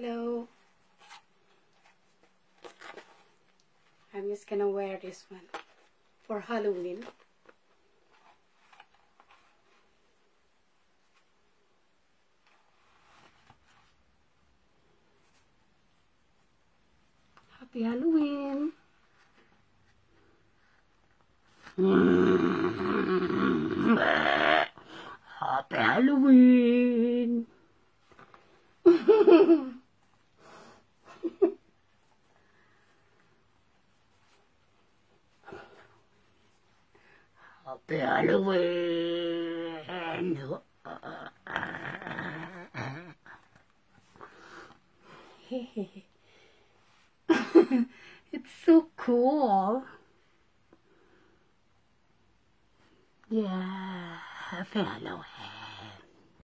Hello. I'm just gonna wear this one for Halloween. Happy Halloween. Happy Halloween. it's so cool. Yeah, Halloween.